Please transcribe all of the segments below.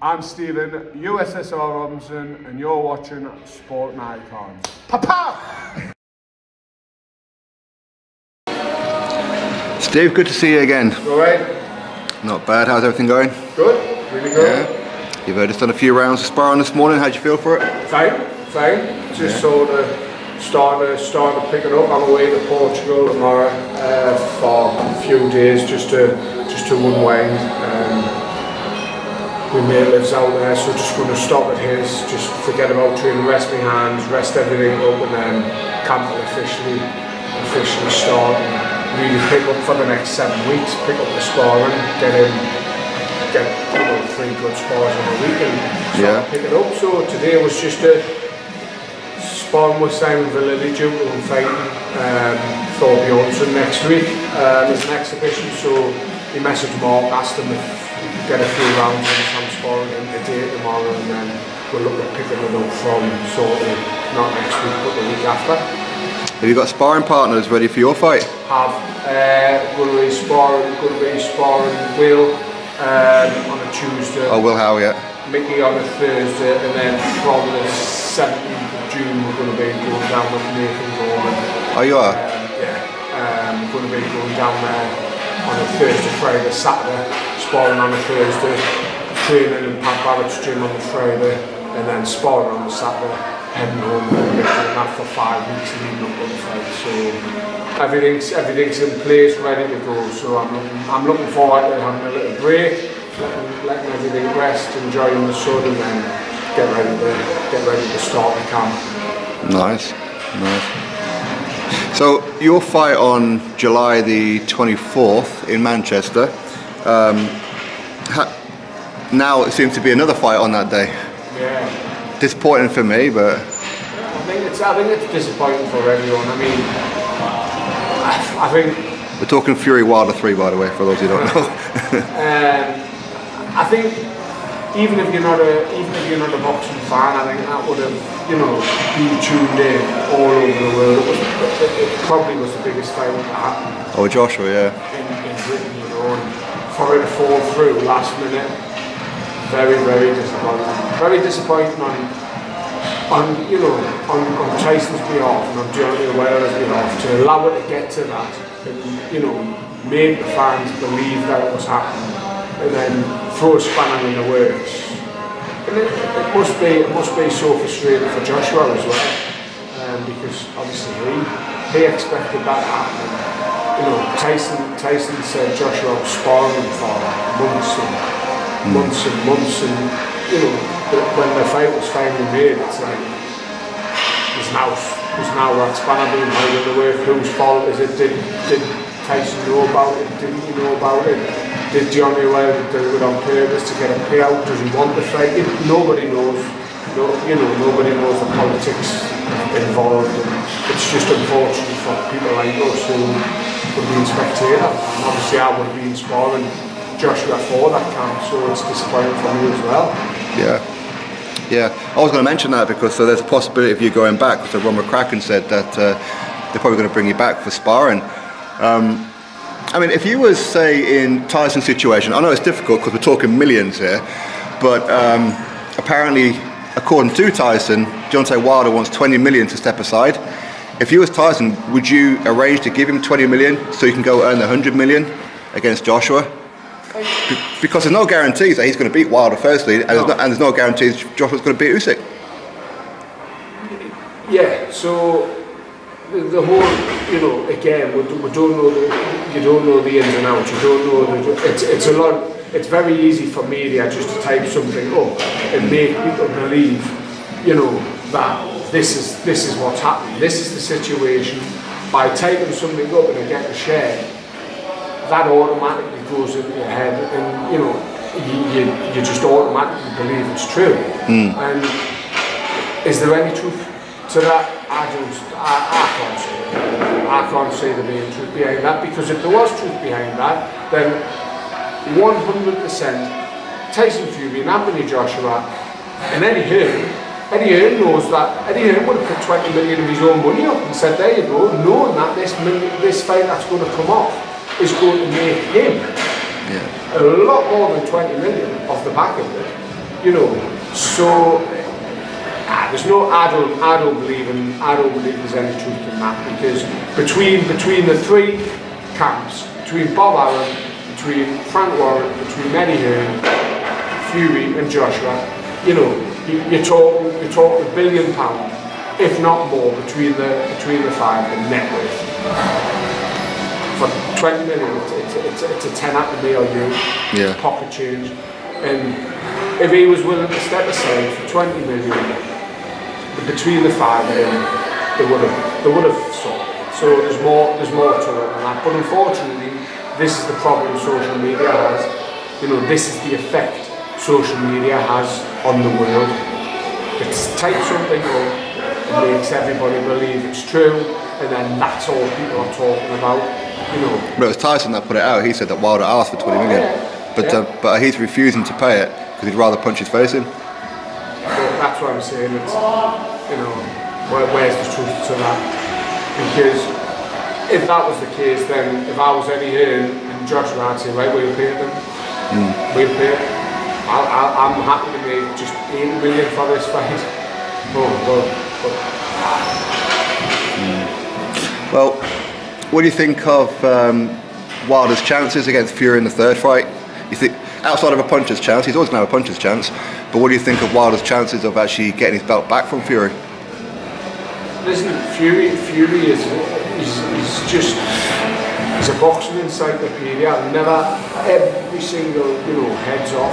I'm Steven, USSR Robinson, and you're watching Sporting Icons. Papa! Steve, good to see you again. All right? Not bad. How's everything going? Good? Really good? Yeah. You've just done a few rounds of sparring this morning. How'd you feel for it? Fine, fine. Just Yeah. sort of starting to, starting to pick it up. I'm away to Portugal tomorrow uh, for a few days just to just to unwind. My mate lives out there, so just going to stop at his, just forget about training, rest my hands, rest everything up, and then camp will officially officially start. And really pick up for the next seven weeks. Pick up the sparring, get in, get you know three good spars in a week, and start Yeah. pick it up. So today was just a sparring with Simon due to him fighting um, Thor Bjornsson next week. Um, it's an exhibition, so he messaged Mark, asked him if get a few rounds in some sparring in today, tomorrow, and then we'll look at picking it up from sort of not next week, but the week after. Have you got sparring partners ready for your fight? Have uh, going to be sparring, going to be sparring Will um, on a Tuesday. Oh, Will Howe, yeah. Mickey on a Thursday, and then from the 17th of June we're going to be going down with Nathan Gorman. Oh, you are? Um, yeah, um, going to be going down there on a Thursday, Friday, Saturday, sparring on a Thursday, training in Pat Barrett's gym on the Friday, and then sparring on the Saturday, heading home and that for five weeks leading up to the fight. So everything's everything's in place, ready to go. So I'm looking, I'm looking forward to having a little break, letting, letting everything rest, enjoying the sun, and then get ready to get ready to start the camp. Nice. Nice. So, your fight on July the 24th in Manchester. Um, ha- now it seems to be another fight on that day. Yeah. Disappointing for me, but I think it's I think it's disappointing for everyone. I mean, I, I think we're talking Fury Wilder 3, by the way, for those who don't know. um, I think even if you're not a even if you're not a boxing fan, I think that would have you know been tuned in all over the world. It, was, it, it probably was the biggest fight that happened oh, Joshua, yeah. in, in Britain, you know, and for it to fall through last minute, very very disappointing. Very disappointing on on you know on, on Tyson's behalf and on Deontay Wilder's behalf to allow it to get to that and you know made the fans believe that it was happening and then throw a spanner in the works. And it, it must be it must be so frustrating for Joshua as well um, because obviously he he expected that to happen. You know Tyson Tyson said Joshua was sparring for months and months and months and you know when the fight was finally made it's like there's now there's now that spanner being held in the work. Whose fault is it? Did did Tyson know about it? Didn't he know about it did Deontay Wilder do it on purpose to get a payout? Does he want the fight? Nobody knows. No, you know nobody knows the politics involved. And it's just unfortunate for people like us who would be in spectator. And obviously I would be been sparring Joshua for that camp so it's disappointing for me as well. Yeah. Yeah, I was going to mention that because uh, there's a possibility of you going back. So Rob McCracken said that uh, they're probably going to bring you back for sparring. Um, I mean, if you was say in Tyson's situation, I know it's difficult because we're talking millions here, but um, apparently, according to Tyson, Deontay Wilder wants 20 million to step aside. If you was Tyson, would you arrange to give him 20 million so you can go earn the 100 million against Joshua? Be- Because there's no guarantees that he's going to beat Wilder firstly, and, there's, no, and there's no guarantees Joshua's going to beat Usyk. Yeah, so the, the whole, you know, again, we, we don't know the, you don't know the ins and outs. You don't know the. It's it's a lot. It's very easy for media just to type something up and make people believe, you know, that this is this is what's happening. This is the situation. By typing something up and it getting shared, that automatically goes into your head, and you know, you, you, you just automatically believe it's true. Hmm. And is there any truth to that? I don't. I, I can't say. I can't say there being truth behind that because if there was truth behind that, then 100% Tyson Fury and Anthony Joshua and Eddie Hearn. Eddie Hearn knows that. Eddie Hearn would have put 20 million of his own money up and said, "There you go," knowing that this this fight that's going to come off is going to make him Yeah. a lot more than 20 million off the back of it. you know, so there's no. I don't. I don't believe in. I don't believe there's any truth in that because between between the three camps, between Bob Arum, between Frank Warren, between Eddie Hearn, Fury, and Joshua, you know, you, you're talking you're talking a billion pound, if not more, between the between the five in net worth. For 20 million, it's, it's, it's, it's a 10 out of me or you, Yeah. pocket change. And if he was willing to step aside for 20 million, between the five of them, they would have they would have sorted. it. So there's more there's more to it than that. But unfortunately, this is the problem social media has. You know, this is the effect social media has on the world. It's type something up, it makes everybody believe it's true, and then that's all people are talking about. You know, But it was Tyson that put it out. He said that Wilder asked for 20 million, Yeah. but uh, but he's refusing to pay it because he'd rather punch his face in. But that's what I'm saying. It's you know, where, where's the truth to that? Because if that was the case, then if I was Eddie Hearn and Joshua, I'd say, right, we'll pay them. We'll pay it. I, I, I'm happy to make just eight million for this fight. Oh, but, but Well, what do you think of um, Wilder's chances against Fury in the third fight? You think outside of a puncher's chance, he's always going to have a puncher's chance. But what do you think of Wilder's chances of actually getting his belt back from Fury? listen, Fury, Fury is, is, is just, he's a boxing encyclopedia. Never, every single, you know, heads off,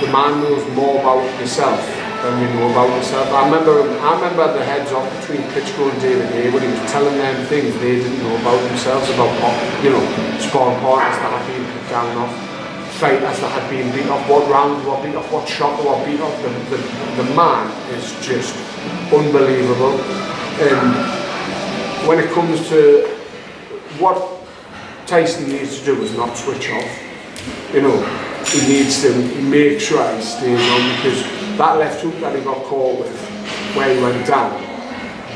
the man knows more about himself than we know about himself. I remember, I remember the heads off between Klitschko and David Haye when he was telling them things they didn't know about themselves, about, you know, sparring partners that been put down off, fighters that had been beat off, what round were beat off, what shot they were beat off. The, the, the man is just unbelievable. And when it comes to what Tyson needs to do is not switch off. You know, he needs to make sure he stays on because that left hook that he got caught with, where he went down,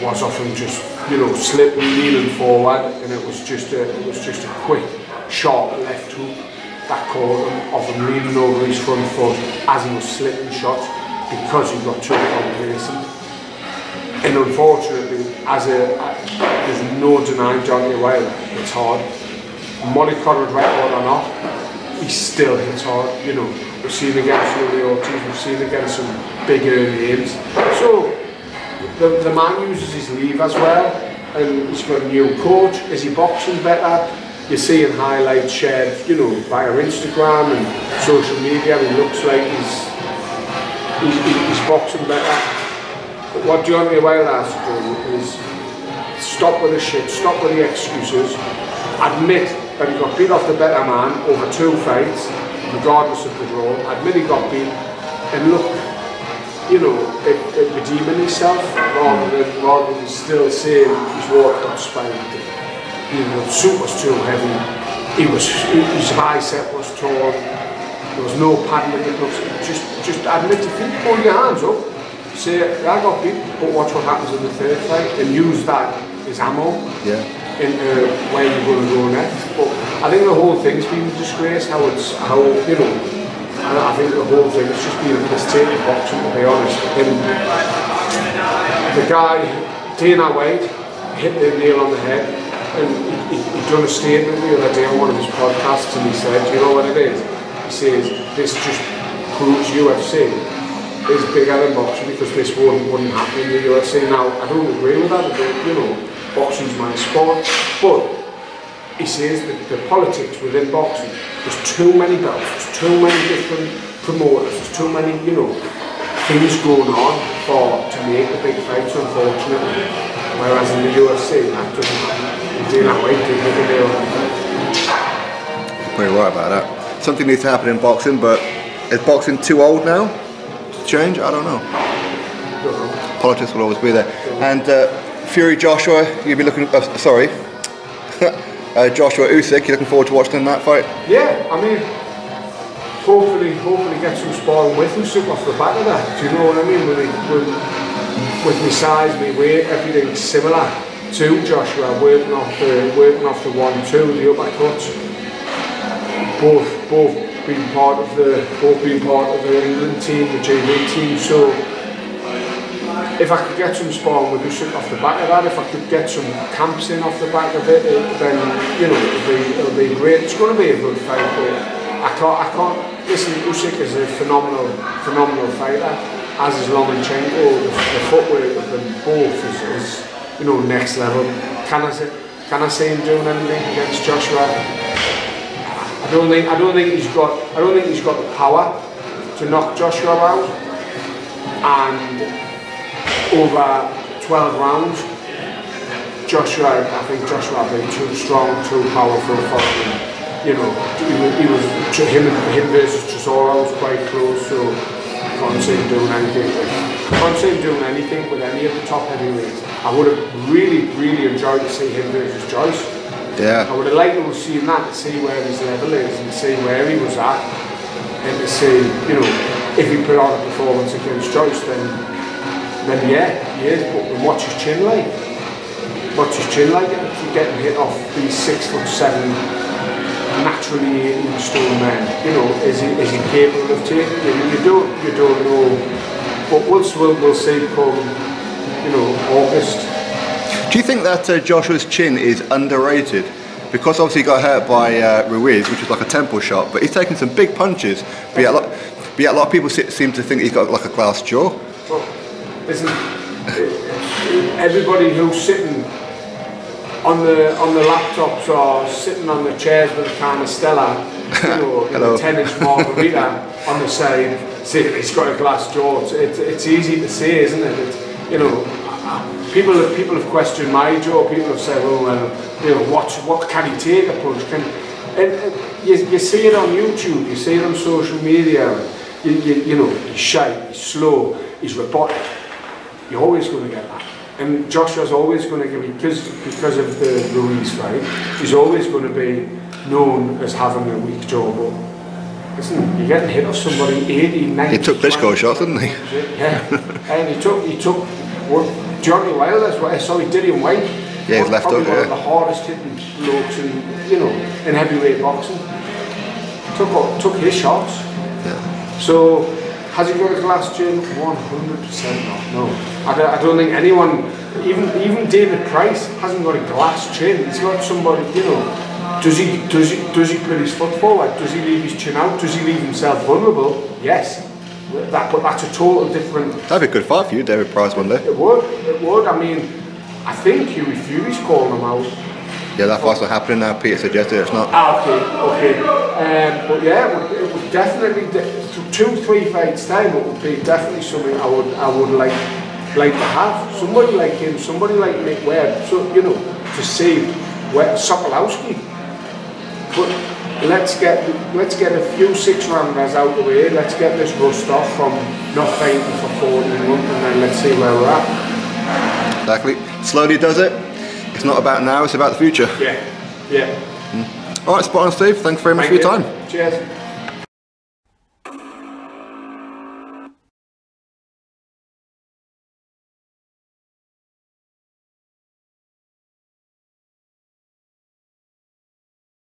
was often just you know slipping, leaning forward, and it was just a it was just a quick, sharp left hook that caught him, of him leaning over his front foot as he was slipping shots because he got too complacent. And unfortunately, as a, there's no denying Deontay Wilder, it's hard. Mollycoddled record or not, he still hits hard. You know, we've seen against Luis Ortiz, we've seen against some bigger names. So the, the man uses his leave as well, and he's got a new coach. Is he boxing better? You're seeing highlights shared, you know, via Instagram and social media. He looks like he's he's, he's boxing better. But what Deontay Wilder has to do is stop with the shit, stop with the excuses, admit that he got beat off the better man over two fights, regardless of the draw, admit he got beat, and look, you know, at, at redeeming himself rather than, rather than still saying his walk got spiked. You know, the suit was too heavy, he was, his bicep was torn, there was no padding in the gloves. Just, just admit defeat, pull your hands up, say, I got beat, but watch what happens in the third fight, and use that as ammo Yeah. into uh, where you're going to go next. But I think the whole thing's been a disgrace. How it's how you know. And I think the whole thing has just been a piss take of boxing, to be honest. And the guy Dana White hit the nail on the head, and he, he, he done a statement the other day on one of his podcasts, and he said, "Do you know what it is?" He says, "This just proves UFC." is bigger than boxing because this wouldn't, wouldn't happen in the UFC. Now, I don't agree with that, but, you know, boxing's my sport, but he says that the politics within boxing, there's too many belts, there's too many different promoters, there's too many, you know, things going on for to make the big fights, unfortunately. Whereas in the UFC, that doesn't happen. You do that. Pretty right about that. Something needs to happen in boxing, but is boxing too old now to change? I don't know. Politics will always be there. And uh, Fury Joshua, you'll be looking. Uh, sorry, uh, Joshua Usyk. You're looking forward to watching that fight? Yeah, I mean, hopefully, hopefully get some sparring with Usyk off the back of that. Do you know what I mean? With, with, with my size, my weight, everything similar to Joshua, working off the working off the one, two, the uppercuts. Both, both being part of the both been part of the England team, the GB team. So if I could get some sparring with Usyk off the back of that, if I could get some camps in off the back of it, then you know it'll be it'll be great. It's going to be a good fight, but I can't I can't listen. Usyk is a phenomenal phenomenal fighter, as is Lomachenko. The, the footwork of them both is, is you know next level. Can I say can I see him doing anything against Joshua? I don't think I don't think he's got I don't think he's got the power to knock Joshua out and over 12 rounds. Joshua, I think Joshua been too strong, too powerful for him. You know, he was, he was him, him versus Chisora was quite close, so I can't see him doing anything. I see doing anything with any of the top heavyweights. I would have really, really enjoyed to see him versus Joyce. Yeah. I would have liked to have seen that to see where his level is and see where he was at and to see, you know, if he put on a performance against Joyce, then then yeah, he is. But watch his chin like. Watch his chin like. Getting hit off these six foot seven, naturally 18 stone men. You know, is he is he capable of taking it? You don't you don't know. But once we'll we'll see come, you know, August. Do you think that uh, Joshua's chin is underrated? Because obviously he got hurt by uh, Ruiz, which was like a temple shot, but he's taken some big punches. But yet, a lot, but yet a lot of people seem to think he's got like a glass jaw. Well, isn't everybody who's sitting on the on the laptops or sitting on the chairs with a can of Stella, you know, in a 10 inch margarita on the side, saying he's got a glass jaw. It's, it's, easy to say, isn't it? You know, people have people have questioned my jaw. People have said, "Oh, well, uh, you know, what what can he take a punch?" Can and, and you, you see it on YouTube, you see it on social media. You, you, you know, he's shy, he's slow, he's robotic you're always going to get that. And Joshua's always going to give because, because of the Ruiz fight, he's always going to be known as having a weak jaw. But listen, you're getting hit off somebody 80, 90. He took this Klitschko shot, didn't he? Yeah. and he took, he took what, Deontay Wilder's, well, Dillian Whyte. Yeah, he's left one yeah. of the hardest hitting blokes in, you know, in heavyweight boxing. Took, took his shots. Yeah. So, has he got a glass chin? 100% not. No. I don't, I don't think anyone, even even David Price, hasn't got a glass chin. He's got somebody, you know. Does he does he does he put his foot forward? Does he leave his chin out? Does he leave himself vulnerable? Yes. That, but that's a total different. That'd be a good fight for you, David Price, one day. It would. It would. I mean, I think Hughie Fury's calling him out. Yeah, that fight's not happening now. Peter suggested it's not. Ah, okay, okay. Um, but yeah, it would, it would definitely two, three fights time. It would be definitely something I would, I would like, like to have. Somebody like him, somebody like Nick Webb. So you know, to see where Sokolowski. But let's get, let's get a few six rounders out of the way. Let's get this rust off from not fighting for 14 months, and then let's see where we're at. Exactly. Slowly does it. It's not about now, it's about the future. Yeah, yeah. Mm. All right, spot on, Steve. Thanks very much Thank for your you. time. Cheers.